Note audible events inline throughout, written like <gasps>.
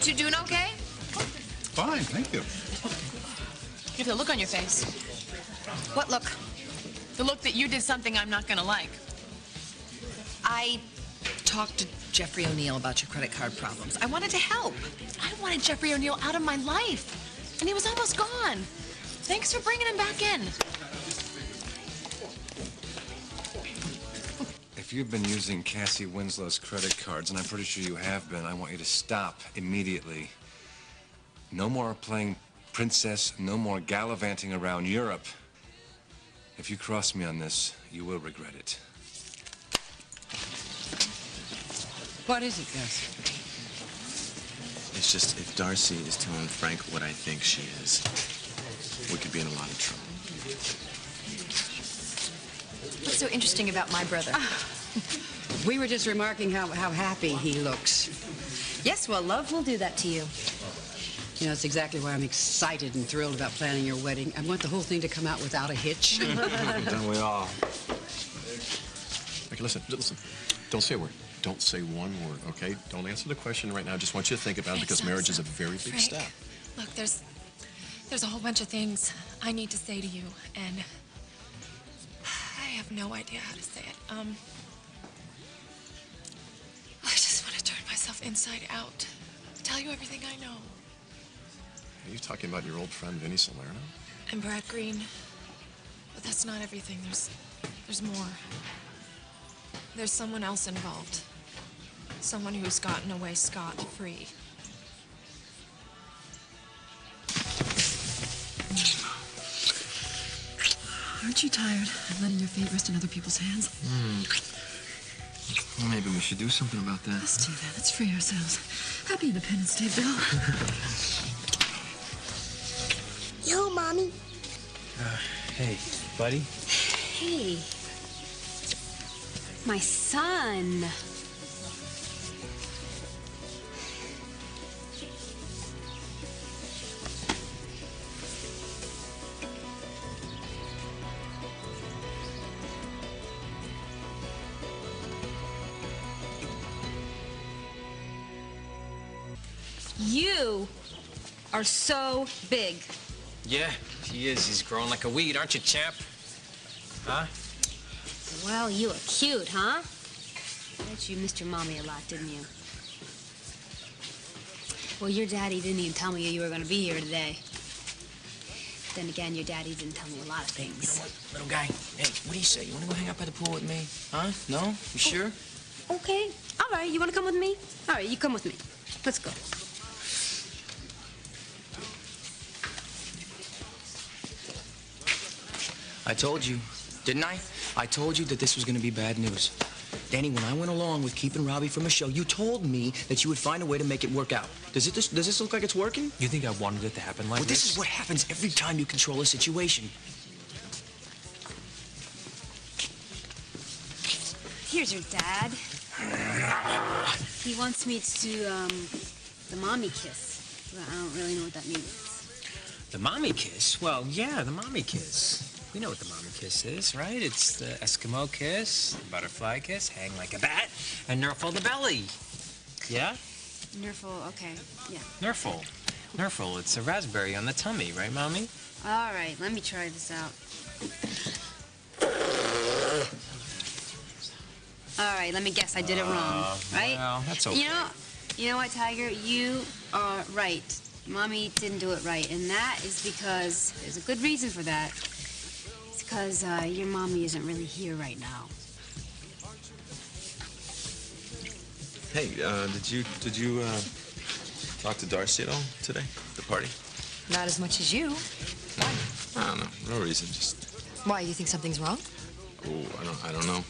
two doing okay? Fine, thank you. You have the look on your face. What look? The look that you did something I'm not gonna like. I talked to Jeffrey O'Neill about your credit card problems. I wanted to help. I wanted Jeffrey O'Neill out of my life, and he was almost gone. Thanks for bringing him back in. If you've been using Cassie Winslow's credit cards, and I'm pretty sure you have been, I want you to stop immediately. No more playing princess, no more gallivanting around Europe. If you cross me on this, you will regret it. What is it, Gus? It's just if Darcy is telling Frank what I think she is, we could be in a lot of trouble. What's so interesting about my brother? Ah. We were just remarking how, how happy he looks. Yes, well, love will do that to you. You know, it's exactly why I'm excited and thrilled about planning your wedding. I want the whole thing to come out without a hitch. <laughs> Don't we all? Okay, listen, listen. Don't say a word. Don't say one word, okay? Don't answer the question right now. I just want you to think about it because marriage is a very big Frank, step. Look, there's there's a whole bunch of things I need to say to you, and <sighs> I have no idea how to say it. Um, myself inside out, tell you everything I know. Are you talking about your old friend Vinny Salerno? And Brad Green, but that's not everything. There's there's more. There's someone else involved. Someone who's gotten away scot-free. Aren't you tired of letting your fate rest in other people's hands? Hmm. Well, maybe we should do something about that. Let's do that. Let's free ourselves. Happy Independence Day, Bill. <laughs> Yo, Mommy. Uh, hey, buddy. Hey. My son. Are so big. Yeah, he is. He's growing like a weed, aren't you, champ? Huh? Well, you are cute, huh? Bet you missed your mommy a lot, didn't you? Well, your daddy didn't even tell me you were going to be here today. Then again, your daddy didn't tell me a lot of You know things. what, little guy? Hey, what do you say? You want to go hang out by the pool with me? Huh? No? You oh, sure? Okay. All right. You want to come with me? All right. You come with me. Let's go. I told you, didn't I? I told you that this was going to be bad news. Danny, when I went along with keeping Robbie from Michelle, you told me that you would find a way to make it work out. Does it? Does this look like it's working? You think I wanted it to happen like well, this is what happens every time you control a situation. Here's your dad. He wants me to do um, the mommy kiss. But I don't really know what that means. The mommy kiss? Well, yeah, the mommy kiss. We know what the mommy kiss is, right? It's the Eskimo kiss, the butterfly kiss, hang like a bat, and nurfle the belly. Yeah? Nerful. Okay. Yeah. Nurfle. Nurfle, it's a raspberry on the tummy, right, mommy? All right. Let me try this out. All right. Let me guess. I did it wrong. Uh, right? well, that's You know. You know what, Tiger? You are right. Mommy didn't do it right, and that is because there's a good reason for that. It's because uh, your mommy isn't really here right now. Hey, uh, did you did you uh, talk to Darcy at all today? The party? Not as much as you. I don't know. No reason. Just Why? You think something's wrong? oh, I don't I don't know.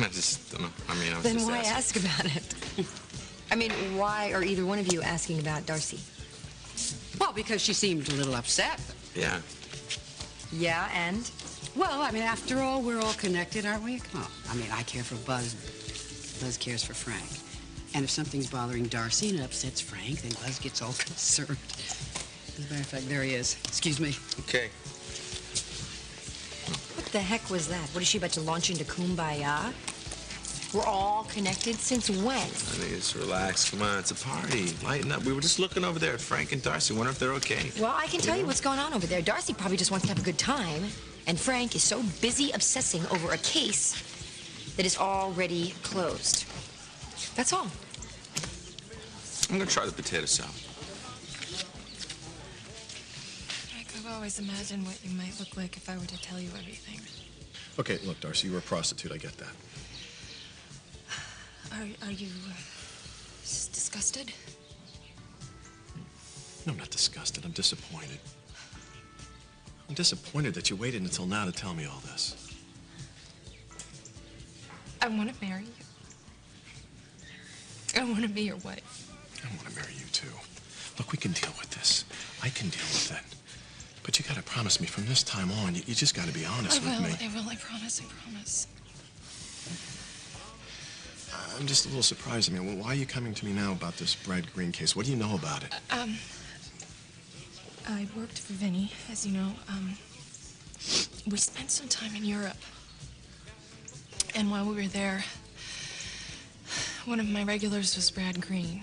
<laughs> I just don't know. I mean, I was Then just why asking. ask about it? I mean, why are either one of you asking about Darcy? Well, because she seemed a little upset. Yeah. Yeah, and? Well, I mean, after all, we're all connected, aren't we? Come on. I mean, I care for Buzz. Buzz cares for Frank. And if something's bothering Darcy and it upsets Frank, then Buzz gets all <laughs> concerned. As a matter of fact, there he is. Excuse me. Okay. What the heck was that? What is she about to launch into kumbaya? We're all connected since when? Honey, just relax. Come on, it's a party. Lighten up. We were just looking over there at Frank and Darcy. Wonder if they're okay. Well, I can tell you what's going on over there. Darcy probably just wants to have a good time, and Frank is so busy obsessing over a case that is already closed. That's all. I'm gonna try the potato salad. I've always imagined what you might look like if I were to tell you everything. Okay, look, Darcy, you were a prostitute. I get that. Are, are you uh, disgusted? No, I'm not disgusted. I'm disappointed. I'm disappointed that you waited until now to tell me all this. I want to marry you. I want to be your wife. I want to marry you too. Look, we can deal with this. I can deal with it. But you gotta promise me from this time on, you, you just gotta be honest I with will. me. I will. I promise. I promise. I'm just a little surprised. I mean, why are you coming to me now about this Brad Green case? What do you know about it? Um, I worked for Vinny, as you know. Um, we spent some time in Europe. And while we were there, one of my regulars was Brad Green.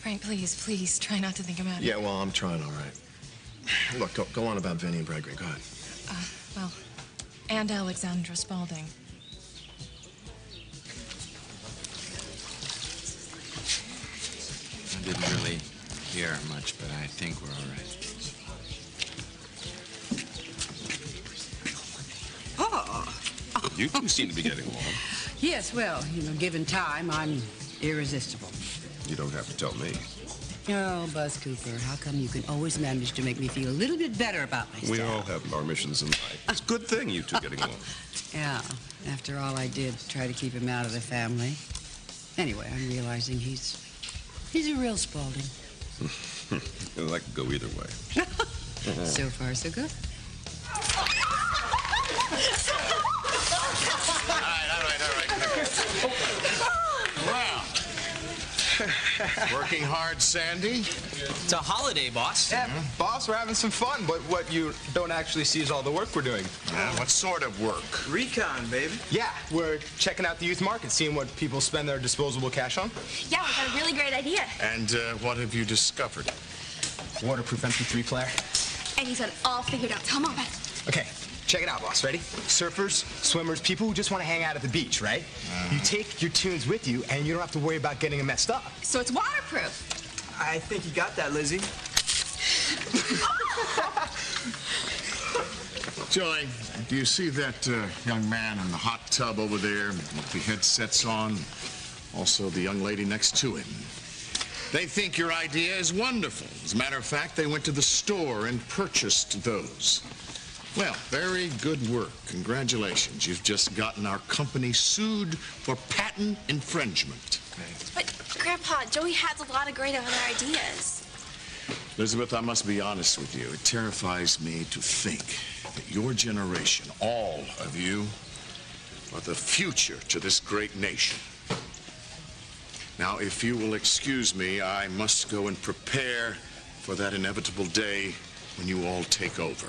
Frank, please, please try not to think about it. Yeah, well, I'm trying, all right. Look, go, go on about Vinny and Brad Green. Go ahead. Uh, well, and Alexandra Spaulding. Didn't really hear much, but I think we're all right. Oh, You two seem to be getting along. yes, well, you know, given time, I'm irresistible. You don't have to tell me. Oh, Buzz Cooper, how come you can always manage to make me feel a little bit better about myself? We all have our missions in life. It's a good thing you two getting along. <laughs> Yeah, after all I did try to keep him out of the family. Anyway, I'm realizing he's he's a real Spaulding. <laughs> that could go either way. <laughs> So far, so good. <laughs> Working hard, Sandy? It's a holiday, boss. Yeah, boss, we're having some fun, but what you don't actually see is all the work we're doing. Yeah, what sort of work? Recon, baby. Yeah, we're checking out the youth market, seeing what people spend their disposable cash on. Yeah, we got a really great idea. And uh, what have you discovered? Waterproof MP3 player. And he's got it all figured out. Tell him all about it. Okay, check it out, boss. Ready? Surfers, swimmers, people who just want to hang out at the beach, right? You take your tunes with you, and you don't have to worry about getting them messed up. So it's waterproof. I think you got that, Lizzie. <laughs> Joey, do you see that uh, young man in the hot tub over there with the headsets on? Also, the young lady next to him. They think your idea is wonderful. As a matter of fact, they went to the store and purchased those. Well, very good work. Congratulations. You've just gotten our company sued for patent infringement. But, Grandpa, Joey has a lot of great other ideas. Elizabeth, I must be honest with you. It terrifies me to think that your generation, all of you, are the future to this great nation. Now, if you will excuse me, I must go and prepare for that inevitable day when you all take over.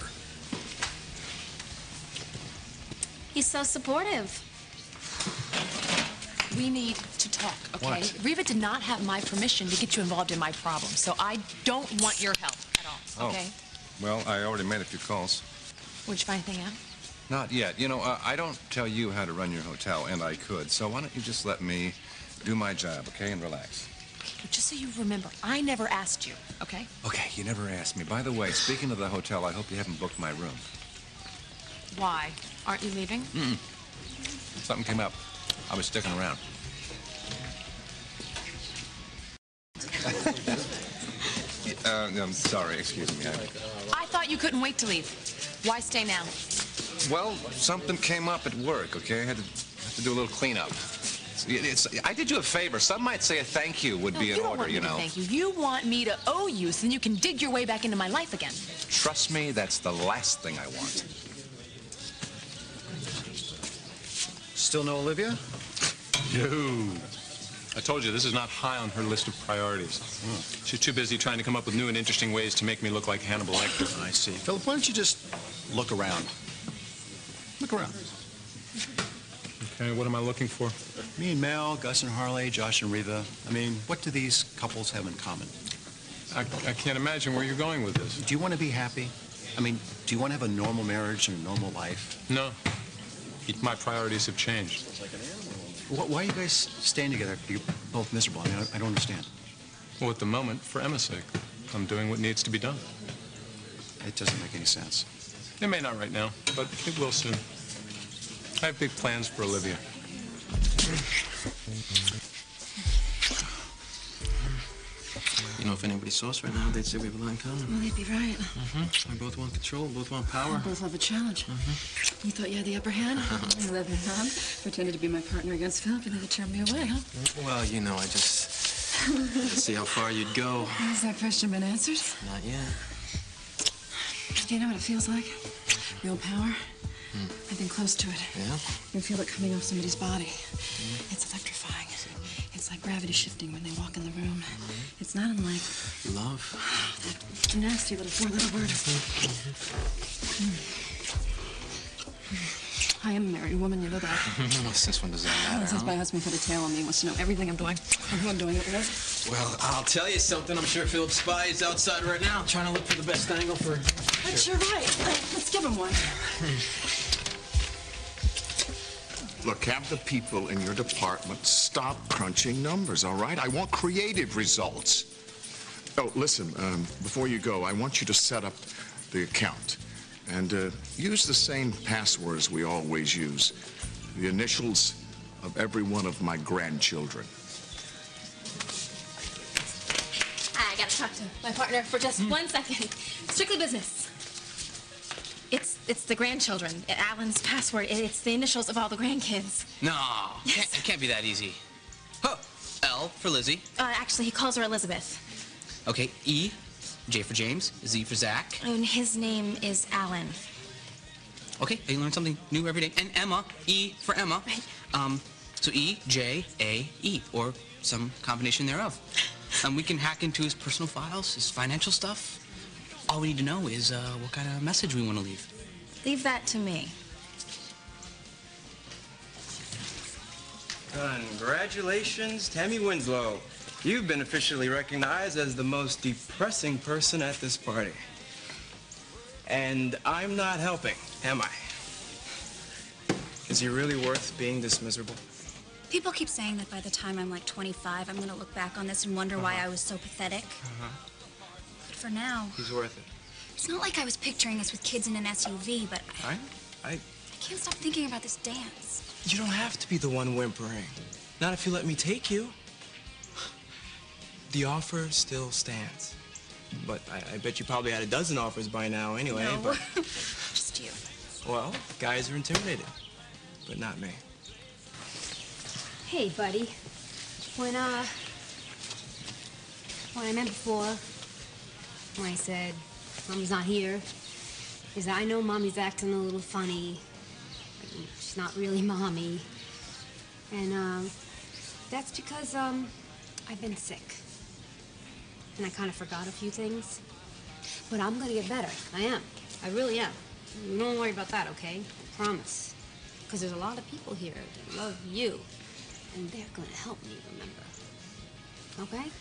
He's so supportive. We need to talk, okay? What? Reva did not have my permission to get you involved in my problem, so I don't want your help at all, Oh. okay? Well, I already made a few calls. Would you find anything out? Not yet. You know, uh, I don't tell you how to run your hotel, and I could. So why don't you just let me do my job, okay, and relax? Just so you remember, I never asked you, okay? Okay, you never asked me. By the way, speaking of the hotel, I hope you haven't booked my room. Why? Aren't you leaving? Mm-mm. Something came up. I was sticking around. <laughs> uh, I'm sorry, excuse me. I... I thought you couldn't wait to leave. Why stay now? Well, something came up at work, okay? I had to, had to do a little cleanup. It's, it's- I did you a favor. Some might say a thank you would No, be you in don't order, want me you know. thank you. You want me to owe you so then you can dig your way back into my life again. Trust me, that's the last thing I want. Still no Olivia? No. I told you, this is not high on her list of priorities. She's too busy trying to come up with new and interesting ways to make me look like Hannibal Lecter. I see. Philip, why don't you just look around? Look around. Okay, what am I looking for? Me and Mel, Gus and Harley, Josh and Reva. I mean, what do these couples have in common? I, I can't imagine where you're going with this. Do you want to be happy? I mean, do you want to have a normal marriage and a normal life? No. My priorities have changed. Wh- Why are you guys staying together? You're both miserable. I mean, I I don't understand. Well, at the moment, for Emma's sake, I'm doing what needs to be done. It doesn't make any sense. It may not right now, but it will soon. I have big plans for Olivia. You know, if anybody saw us right now, they'd say we have a lot in common. Well, you'd be right. Mm-hmm. We both want control, both want power. We both love a challenge. Mm-hmm. You thought you had the upper hand? Uh-huh. You let me on. Pretended to be my partner against Philip, and then you turned me away, huh? Well, you know, I just see how far you'd go. Has that question been answered? Not yet. Do you know what it feels like? Real power? Hmm. I've been close to it. Yeah? You can feel it coming off somebody's body. It's electrifying. It's like gravity shifting when they walk in the room. Mm-hmm. It's not unlike Love. <sighs> that nasty little four-letter word. Mm-hmm. I am a married woman, you know that. <laughs> Since when does that matter? Since my husband put a tail on me, he wants to know everything I'm doing I'm doing it with. Well, I'll tell you something. I'm sure Philip Spy is outside right now trying to look for the best angle for. But you're right. Let's give him one. <laughs> Look, have the people in your department stop crunching numbers, all right? I want creative results. Oh, listen, um, before you go, I want you to set up the account and uh, use the same passwords we always use the initials of every one of my grandchildren. I gotta talk to my partner for just one second. Strictly business. It's the grandchildren. Alan's password. It's the initials of all the grandkids. No, can't, it can't be that easy. Huh. L for Lizzie. Uh, actually, he calls her Elizabeth, Okay, E, J for James, Z for Zach. and his name is Alan. Okay, you learn something new every day. And Emma, E for Emma. Right. Um, so E, J, A, E, or some combination thereof. And we can hack into his personal files, his financial stuff. All we need to know is uh, what kind of message we want to leave. Leave that to me. Congratulations, Tammy Winslow. You've been officially recognized as the most depressing person at this party. And I'm not helping, am I? Is he really worth being this miserable? People keep saying that by the time I'm like 25, I'm going to look back on this and wonder why I was so pathetic. Uh-huh. But for now, He's worth it. It's not like I was picturing us with kids in an SUV, but I, I, I, I can't stop thinking about this dance. you don't have to be the one whimpering. Not if you let me take you. The offer still stands. But I, I bet you probably had a dozen offers by now anyway. no, But, <laughs> just you. well, guys are intimidated, but not me. Hey, buddy. When, uh, what I meant before, when I said Mommy's not here, is I know Mommy's acting a little funny. She's not really Mommy. And, um, that's because, um, I've been sick. And I kind of forgot a few things. But I'm gonna get better. I am. I really am. Don't worry about that, okay? I promise. Because there's a lot of people here that love you. And they're gonna help me remember. Okay?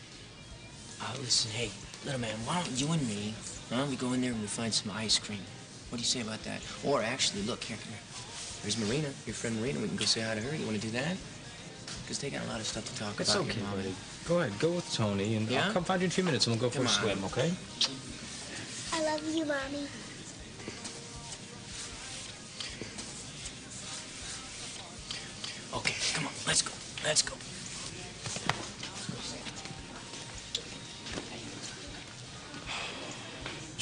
Uh, listen, hey, little man, why don't you and me, huh, we go in there and we find some ice cream. What do you say about that? Or actually, look, here, come here. There's Marina, your friend Marina. We can go say hi to her. You want to do that? Because they got a lot of stuff to talk It's about. okay, your mom. buddy. Go ahead, go with Tony, and Yeah? I'll come find you in a few minutes, and we'll go for Come a on. swim, okay? I love you, mommy. Okay, come on, let's go. Let's go.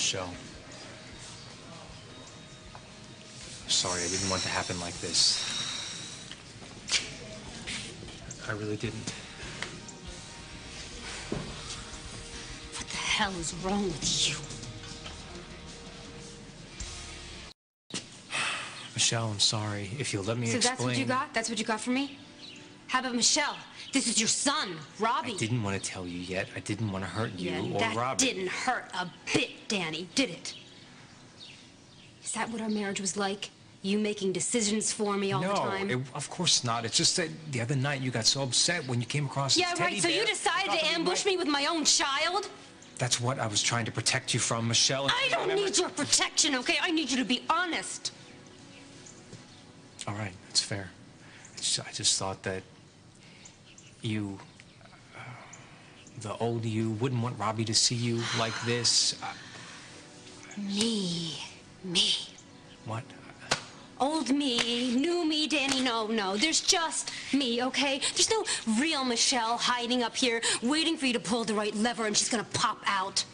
Michelle. Sorry, I didn't want to happen like this. I really didn't. What the hell is wrong with you? Michelle, I'm sorry. If you'll let me so explain. that's what you got? That's what you got for me? How about Michelle? This is your son, Robbie. I didn't want to tell you yet. I didn't want to hurt you yeah, or that Robbie. didn't hurt a bit, Danny, did it? Is that what our marriage was like? You making decisions for me all no, the time? it- of course not. It's just that the other night you got so upset when you came across yeah, right. So you decided to ambush me with my own child? That's what I was trying to protect you from, Michelle. I don't need your protection, okay? I need you to be honest. All right, that's fair. It's, I just thought that you, uh, the old you, wouldn't want Robbie to see you like this. Uh, Me. Me. what? Old me, new me, Danny, no, no. There's just me, okay? There's no real Michelle hiding up here, waiting for you to pull the right lever and she's gonna pop out.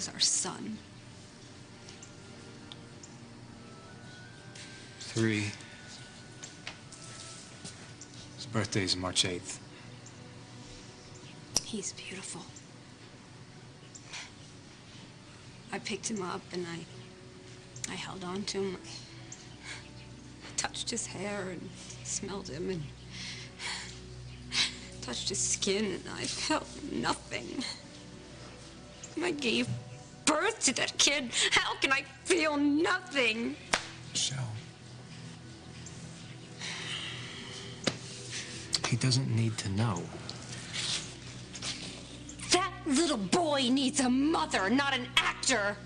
Is our son? Three. His birthday is March 8th. He's beautiful. I picked him up and I I held on to him. I touched his hair and smelled him and touched his skin and I felt nothing. I gave birth to that kid. How can I feel nothing? Michelle. He doesn't need to know. That little boy needs a mother, not an actor.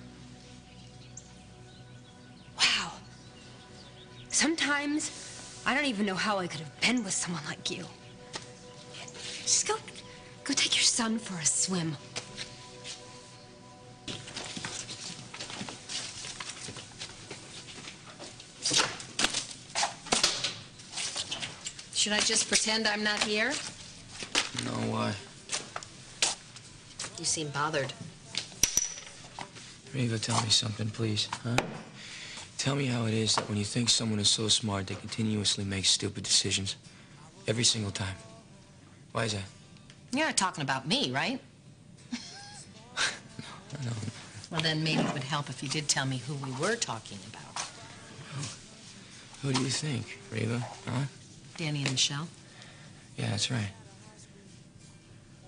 Wow. Sometimes I don't even know how I could have been with someone like you. Just go, go take your son for a swim. Should I just pretend I'm not here? No, why? You seem bothered. Reva, tell me something, please, huh? Tell me how it is that when you think someone is so smart, they continuously make stupid decisions. Every single time. Why is that? You're not talking about me, right? <laughs> No. Well, then maybe it would help if you did tell me who we were talking about. Who do you think, Reva? Huh? Danny and Michelle. Yeah, that's right.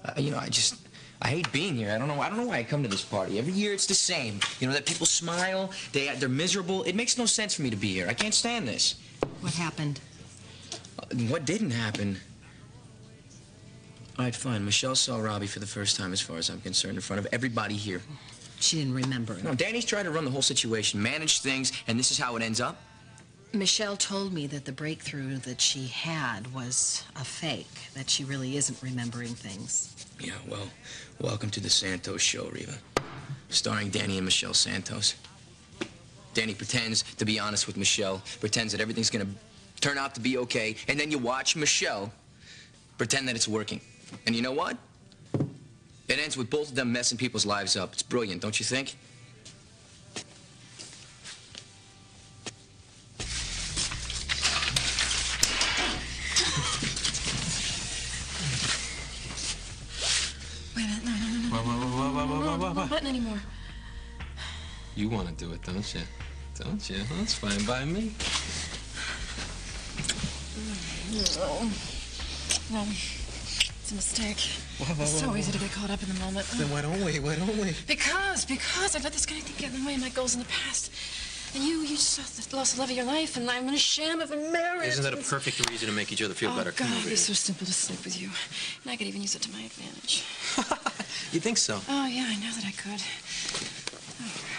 Uh, you know, I just, I hate being here. I don't know. I don't know why I come to this party. Every year it's the same. You know that people smile, they they're miserable. It makes no sense for me to be here. I can't stand this. What happened? Uh, what didn't happen? All right, fine. Michelle saw Robbie for the first time, as far as I'm concerned, in front of everybody here. She didn't remember. No, Danny's trying to run the whole situation, manage things, and this is how it ends up. Michelle told me that the breakthrough that she had was a fake, that she really isn't remembering things. Yeah, well, welcome to the Santos show, Reva. Starring Danny and Michelle Santos. Danny pretends to be honest with Michelle, pretends that everything's gonna turn out to be okay, and then you watch Michelle pretend that it's working. And you know what? It ends with both of them messing people's lives up. It's brilliant, don't you think? Whoa, whoa, whoa, whoa, button anymore. You want to do it, don't you? Don't you? That's fine by me. Mm. No. No. It's a mistake. Whoa, whoa, it's whoa, so whoa. easy to get caught up in the moment. Then why don't we? Why don't we? Because, because I let this kind of thing get in the way of my goals in the past. And you, you just lost the, love of your life, and I'm in a sham of a marriage. Isn't that a perfect reason to make each other feel oh, better? God, Come it'd be here. so simple to sleep with you. And I could even use it to my advantage. <laughs> You think so? Oh, yeah, I know that I could.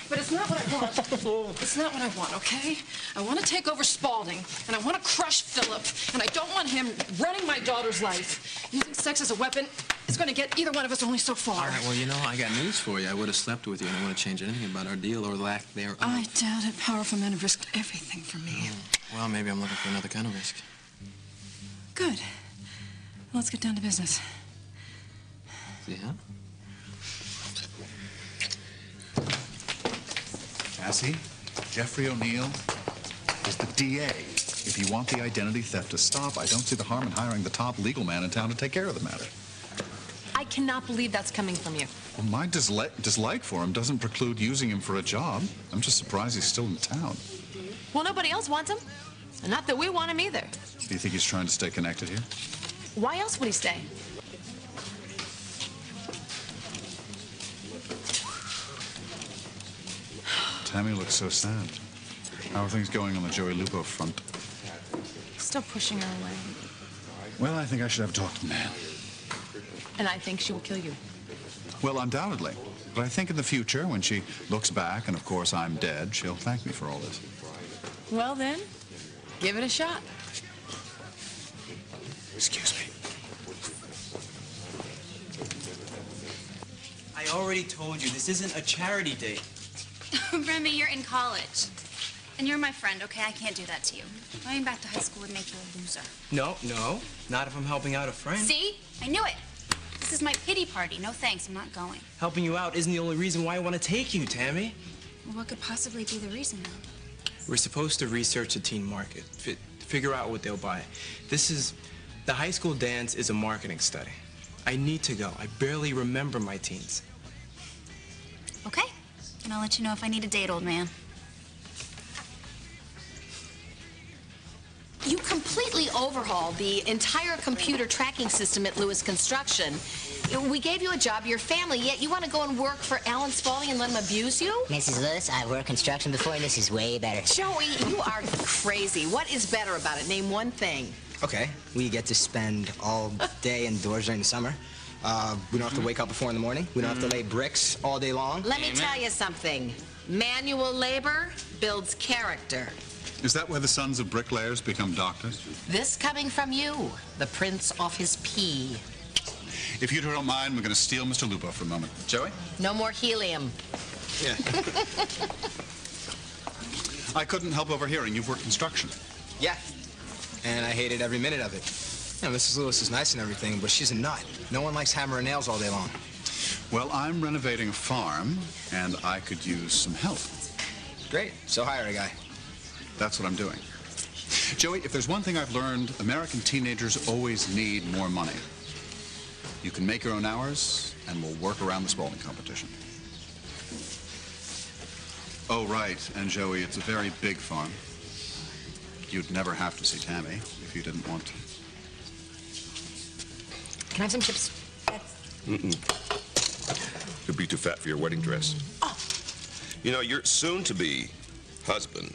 But it's not what I want. <laughs> it's not what I want, okay? I want to take over Spaulding, and I want to crush Philip, and I don't want him running my daughter's life. Using sex as a weapon is going to get either one of us only so far. All right, well, you know, I got news for you. I would have slept with you. And I to change anything about our deal or lack thereof. I doubt it. Powerful men have risked everything for me. Mm. Well, maybe I'm looking for another kind of risk. Good. Let's get down to business. Yeah? Cassie, Jeffrey O'Neill is the DA. If you want the identity theft to stop, I don't see the harm in hiring the top legal man in town to take care of the matter. I cannot believe that's coming from you. Well, my disli- dislike for him doesn't preclude using him for a job. I'm just surprised he's still in town. Well, nobody else wants him. And not that we want him either. Do you think he's trying to stay connected here? Why else would he stay? Tammy looks so sad. How are things going on the Joey Lupo front? Still pushing her away. Well, I think I should have talked talk to Nan. And I think she will kill you. Well, undoubtedly. But I think in the future, when she looks back, and of course I'm dead, she'll thank me for all this. Well, then, give it a shot. Excuse me. I already told you, this isn't a charity date. <laughs> Remy, you're in college. And you're my friend, okay? I can't do that to you. Going back to high school would make you a loser. No, no, not if I'm helping out a friend. See? I knew it. This is my pity party. No thanks, I'm not going. Helping you out isn't the only reason why I want to take you, Tammy. Well, what could possibly be the reason, then? We're supposed to research the teen market, fi- figure out what they'll buy. This is, the high school dance is a marketing study. I need to go. I barely remember my teens. Okay. And I'll let you know if I need a date, old man. You completely overhauled the entire computer tracking system at Lewis Construction. We gave you a job, your family, yet you want to go and work for Alan Spaulding and let him abuse you? Mrs. Lewis, I worked construction before, and this is way better. Joey, you are crazy. What is better about it? Name one thing. Okay, we get to spend all day indoors during the summer. Uh, we don't have to wake up before in the morning. We don't have to lay bricks all day long. Let me tell you something. Manual labor builds character. Is that where the sons of bricklayers become doctors? This coming from you, the prince off his pea. If you don't mind, we're going to steal Mr. Lupo for a moment. Joey? No more helium. Yeah. <laughs> I couldn't help overhearing you've worked construction. Yeah. And I hated every minute of it. Yeah, Mrs. Lewis is nice and everything, but she's a nut. No one likes hammering nails all day long. Well, I'm renovating a farm, and I could use some help. Great. So hire a guy. That's what I'm doing. Joey, if there's one thing I've learned, American teenagers always need more money. You can make your own hours, and we'll work around the Spaulding competition. Oh, right. And Joey, it's a very big farm. You'd never have to see Tammy if you didn't want to. Can I have some chips? Mm-mm. You'll be too fat for your wedding dress. Oh. You know, your soon-to-be husband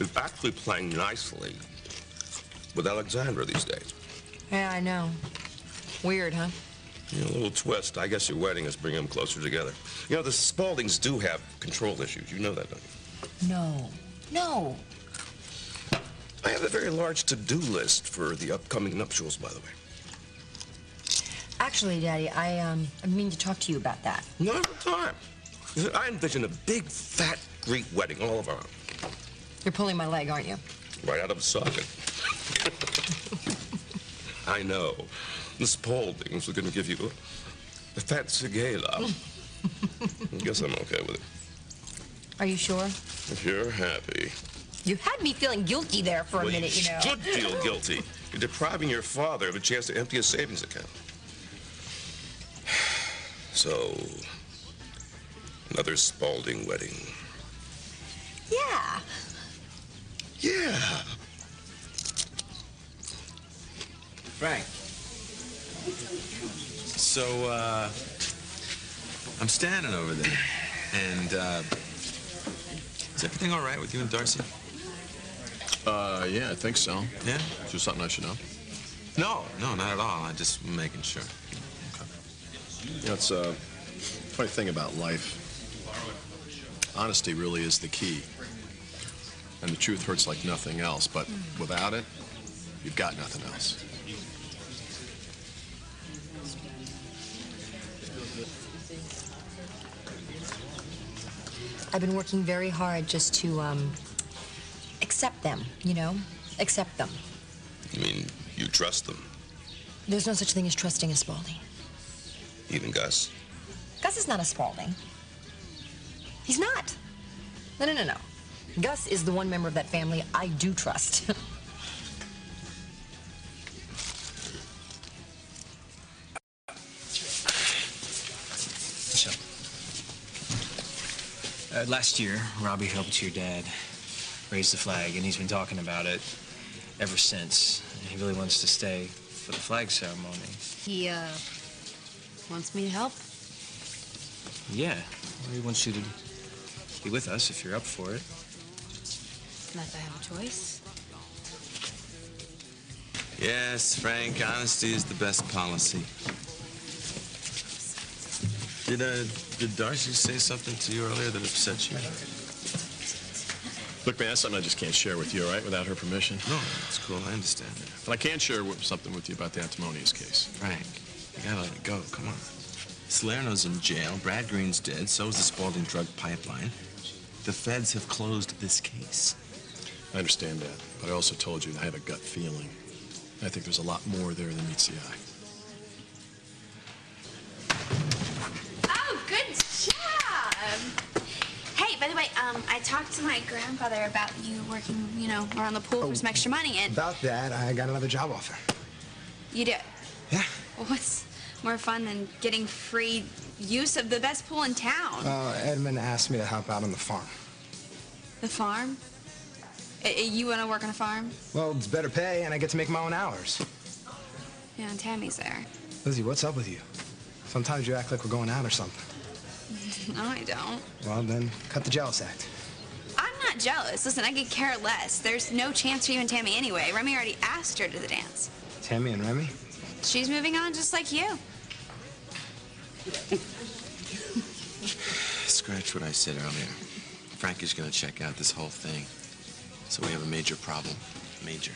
is actually playing nicely with Alexandra these days. Yeah, I know. Weird, huh? You know, a little twist. I guess your wedding is bringing them closer together. You know, the Spauldings do have control issues. You know that, don't you? No. No. I have a very large to-do list for the upcoming nuptials, by the way. Actually, Daddy, I um I mean to talk to you about that. Not every time. I envision a big, fat Greek wedding all of our own. You're pulling my leg, aren't you? Right out of the socket. I know. The Spauldings are going to give you a fat gala. I guess I'm okay with it. Are you sure? If you're happy. You had me feeling guilty there for a minute, you know. should feel guilty. You're depriving your father of a chance to empty his savings account. So, another Spaulding wedding. Yeah. Yeah. Frank. So, uh, I'm standing over there, and, uh, is everything all right with you and Darcy? Uh, yeah, I think so. Yeah? Is there something I should know? No, no, not at all. I'm just making sure. You know, it's a funny thing about life. Honesty really is the key. And the truth hurts like nothing else, but without it, you've got nothing else. I've been working very hard just to um accept them, you know? Accept them. You mean you trust them, There's no such thing as trusting a Spaulding. Even Gus? Gus is not a Spaulding. He's not. No, no, no, no. Gus is the one member of that family I do trust. <laughs> Michelle. Uh, last year, Robbie helped your dad raise the flag, and he's been talking about it ever since. He really wants to stay. for the flag ceremony. He, uh, wants me to help. Yeah, well, he wants you to be with us if you're up for it. Not that I have a choice. Yes, Frank, honesty is the best policy. Did, uh, did Darcy say something to you earlier that upset you? Look, man, that's something I just can't share with you, all right, without her permission. No, it's cool. I understand that. But I can share something with you about the antimonious case. Frank, you gotta let it go. Come on. Salerno's in jail. Brad Green's dead. So is the Spaulding drug pipeline. The feds have closed this case. I understand that, but I also told you I have a gut feeling. I think there's a lot more there than meets the eye. Oh, good job! Hey, by the way, um, I talked to my grandfather about you working, you know, around the pool for some extra money, and About that, I got another job offer. you do. Yeah. Well, what's more fun than getting free use of the best pool in town? Uh, Edmund asked me to help out on the farm. the farm? I- you want to work on a farm? Well, it's better pay, and I get to make my own hours. Yeah, and Tammy's there. Lizzie, what's up with you? Sometimes you act like we're going out or something. <laughs> no, I don't. Well, then, cut the jealous act. I'm not jealous. Listen, I could care less. There's no chance for you and Tammy anyway. Remy already asked her to the dance. Tammy and Remy? She's moving on just like you. Scratch what I said earlier. Frank is gonna check out this whole thing. So we have a major problem. Major.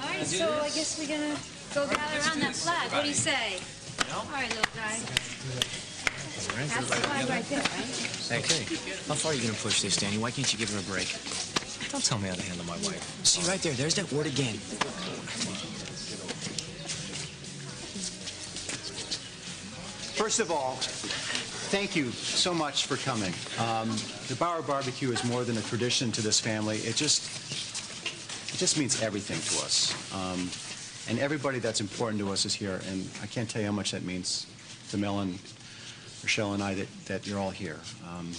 All right, so I guess we're gonna go gather around that flag. What do you say? All right, little guy. That's the flag right there, right? Hey, how far are you gonna push this, Danny? Why can't you give her a break? Don't tell me how to handle my wife. See, right there, there's that word again. First of all, thank you so much for coming. Um, the Bauer Barbecue is more than a tradition to this family. It just, it just means everything to us. Um, and everybody that's important to us is here, and I can't tell you how much that means to Mel and Rochelle and I that, that you're all here. Um,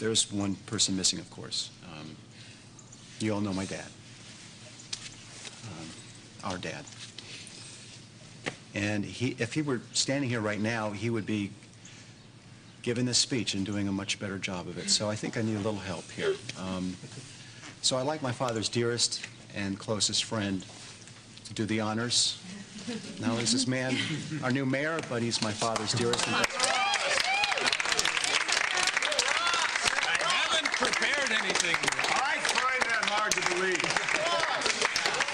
there's one person missing, of course. Um, you all know my dad. Um, our dad. And he, if he were standing here right now, he would be giving this speech and doing a much better job of it. So I think I need a little help here. Um, so I'd like my father's dearest and closest friend to do the honors. Now, is this man our new mayor, but he's my father's dearest and haven't prepared anything. I find that hard to believe.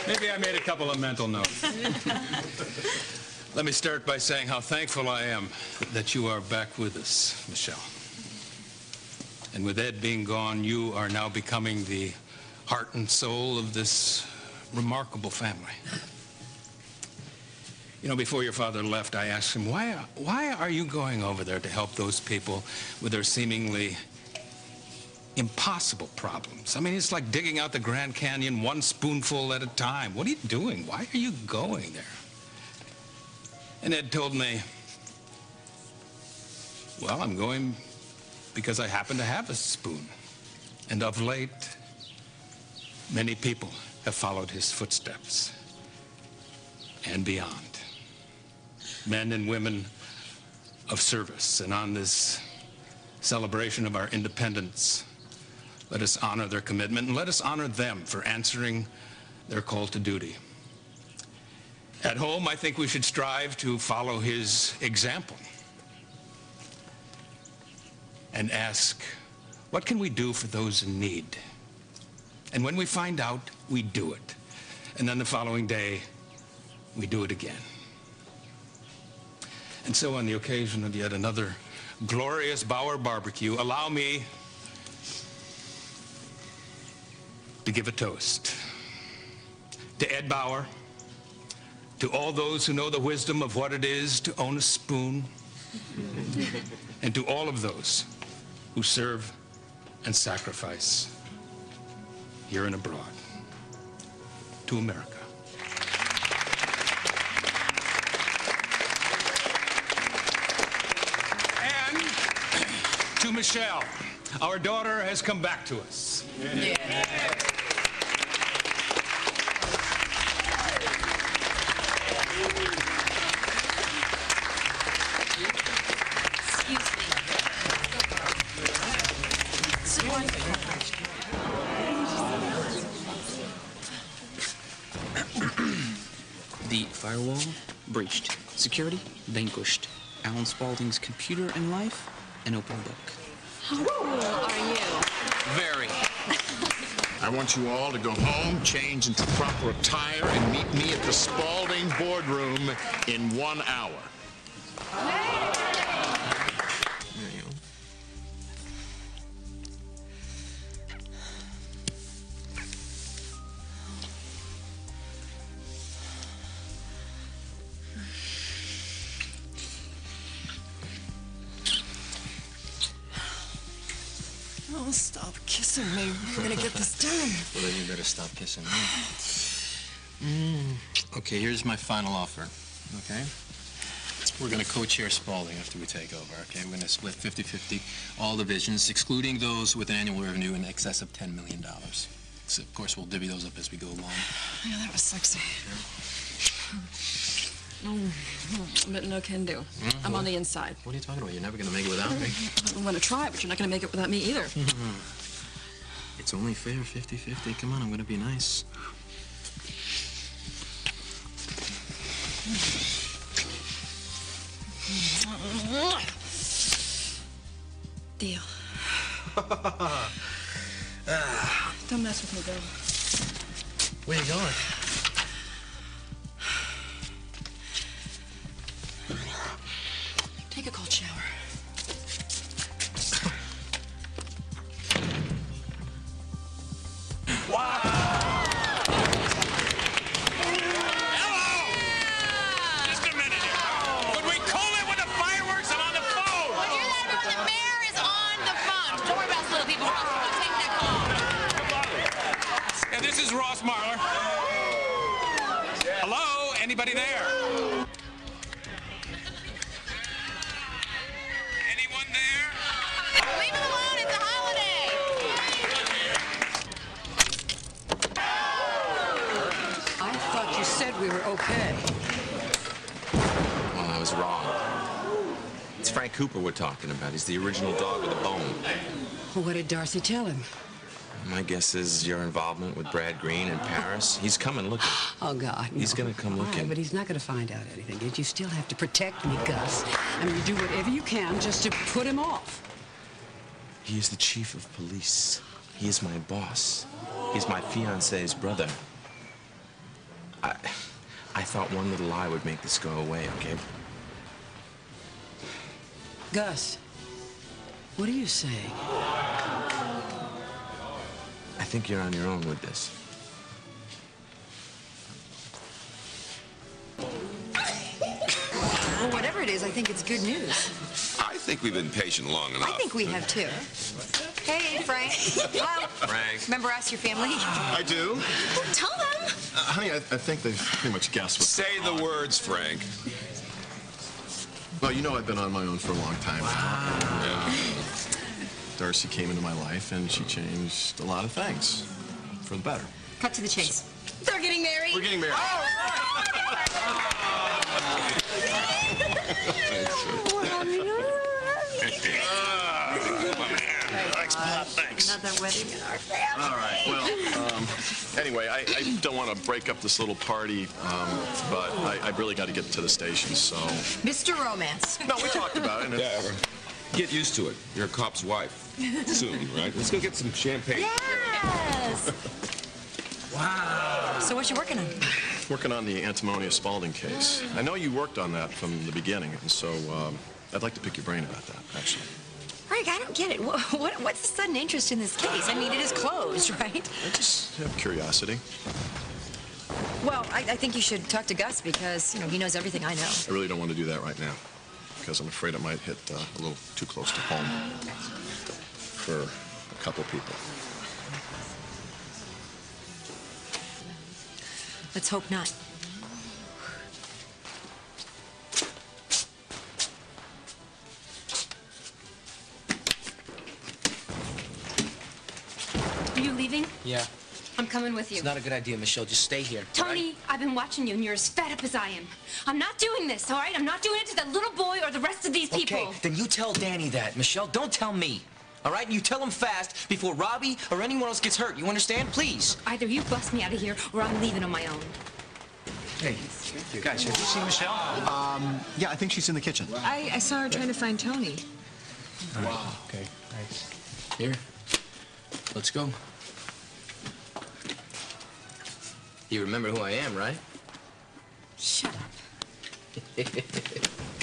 Maybe I made a couple of mental notes. <laughs> Let me start by saying how thankful I am that you are back with us, Michelle. And with Ed being gone, you are now becoming the heart and soul of this remarkable family. You know, before your father left, I asked him, why, why are you going over there to help those people with their seemingly impossible problems? I mean, it's like digging out the Grand Canyon one spoonful at a time. What are you doing? Why are you going there? And Ed told me, well, I'm going because I happen to have a spoon. And of late, many people have followed his footsteps and beyond. Men and women of service. And on this celebration of our independence, let us honor their commitment and let us honor them for answering their call to duty. At home, I think we should strive to follow his example and ask, what can we do for those in need? And when we find out, we do it. And then the following day, we do it again. And so on the occasion of yet another glorious Bauer barbecue, allow me to give a toast to Ed Bauer, to all those who know the wisdom of what it is to own a spoon, and to all of those who serve and sacrifice here and abroad, to America. And to Michelle, our daughter has come back to us. the firewall breached. Security vanquished. Alan Spaulding's computer and life an open book. How cool are you? Very. <laughs> I want you all to go home, change into proper attire, and meet me at the Spalding boardroom in one hour. Stop kissing me. Mm, okay, here's my final offer, okay? We're going to co-chair Spaulding after we take over, okay? We're going to split 50-50 all divisions, excluding those with annual revenue in excess of $10 million. So, of course, we'll divvy those up as we go along. Yeah, that was sexy. Mm, mm, but no can do. Mm-hmm. I'm on the inside. What are you talking about? You're never going to make it without me. I'm gonna try, but you're not gonna make it without me either. Mm-hmm. It's only fair, 50-50. Come on, I'm going to be nice. Deal. <laughs> Don't mess with me, girl. Where you going? We were okay. Well, I was wrong. It's Frank Cooper we're talking about. He's the original dog with a bone. Well, what did Darcy tell him? My guess is your involvement with Brad Green in Paris. He's coming looking. <gasps> Oh, God. He's gonna come All right, looking. but he's not going to find out anything. Yet you still have to protect me, Gus. I mean, you do whatever you can just to put him off. He is the chief of police. He is my boss. He's my fiance's brother. I, I thought one little lie would make this go away, okay? Gus, what are you saying? I think you're on your own with this. Well, whatever it is, I think it's good news. I think we've been patient long enough. I think we have too. Hey, Frank. <laughs> Hello. Frank. Remember us, your family? I do. Tell them. Uh, honey, I, I think they've pretty much guessed what... Say the words, Frank. Well, you know I've been on my own for a long time now. Yeah. Darcy came into my life, and she changed a lot of things for the better. Cut to the chase. They're getting married. We're getting married. <laughs> Thanks, Bob. Another wedding in our family. All right. Well, um, anyway, I, I don't want to break up this little party, um, but I, I really got to get to the station, so. Mr. Romance. No, we talked about it. Yeah, get used to it. You're a cop's wife. Soon, right? Let's go get some champagne. Yes. Wow. So what you working on? Working on the Antimonio Spaulding case. I know you worked on that from the beginning, and so um, I'd like to pick your brain about that, actually. I don't get it. What, <laughs> what, what's the sudden interest in this case? I mean, it is closed, <laughs> right? I just have curiosity. Well, I, I think you should talk to Gus because, you know, he knows everything I know. I really don't want to do that right now because I'm afraid it might hit uh, a little too close to home for a couple people. Let's hope not. Yeah. I'm coming with you. It's not a good idea, Michelle. Just stay here. all right? Tony, I've been watching you, and you're as fed up as I am. I'm not doing this, all right? I'm not doing it to that little boy or the rest of these people. Okay, then you tell Danny that. Michelle, don't tell me. All right? You tell him fast before Robbie or anyone else gets hurt. You understand? Please. Either you bust me out of here, or I'm leaving on my own. Hey, guys, have you seen Michelle? Um, yeah, I think she's in the kitchen. I, I saw her trying to find Tony. Wow. Okay, thanks. Here, let's go. You remember who I am, right? Shut up. <laughs>